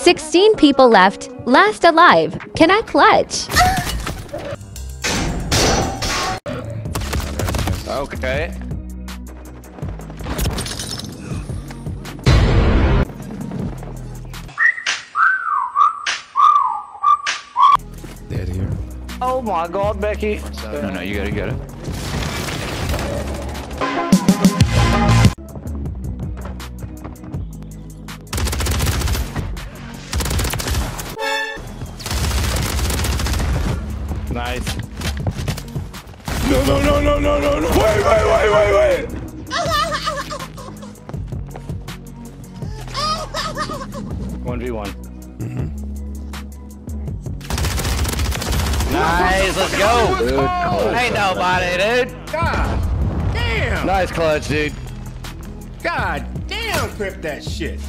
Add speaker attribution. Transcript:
Speaker 1: 16 people left. Last alive. Can I clutch?
Speaker 2: Okay.
Speaker 3: Dead here.
Speaker 2: Oh my god, Becky. No, no, you gotta get it. Nice.
Speaker 3: No, no, no, no, no, no, no. Wait, wait, wait, wait, wait.
Speaker 2: One v one. Mm-hmm. Nice, let's go.
Speaker 3: Good
Speaker 2: Ain't nobody, dude.
Speaker 4: God damn!
Speaker 2: Nice clutch, dude.
Speaker 4: God damn, Crip that shit.